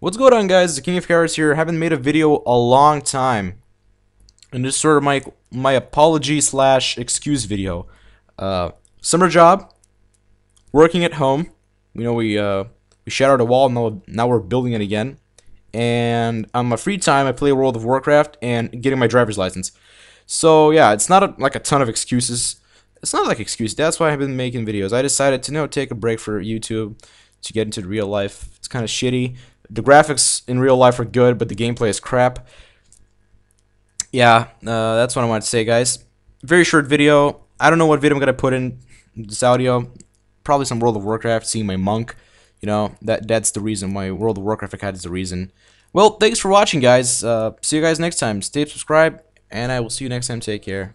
What's going on guys, the King of Cowards here, haven't made a video a long time. And this is sort of my, my apology slash excuse video. Uh, summer job, working at home, you know, we, uh, we shattered a wall, now, now we're building it again. And on my free time, I play World of Warcraft and getting my driver's license. So yeah, it's not a, like a ton of excuses. It's not like excuse. That's why I've been making videos. I decided to you know take a break for YouTube to get into real life. It's kind of shitty. The graphics in real life are good, but the gameplay is crap. Yeah, uh, that's what I wanted to say, guys. Very short video. I don't know what video I'm gonna put in this audio. Probably some World of Warcraft, seeing my monk. You know, that that's the reason why World of Warcraft account is the reason. Well, thanks for watching, guys. Uh, see you guys next time. Stay subscribed and I will see you next time. Take care.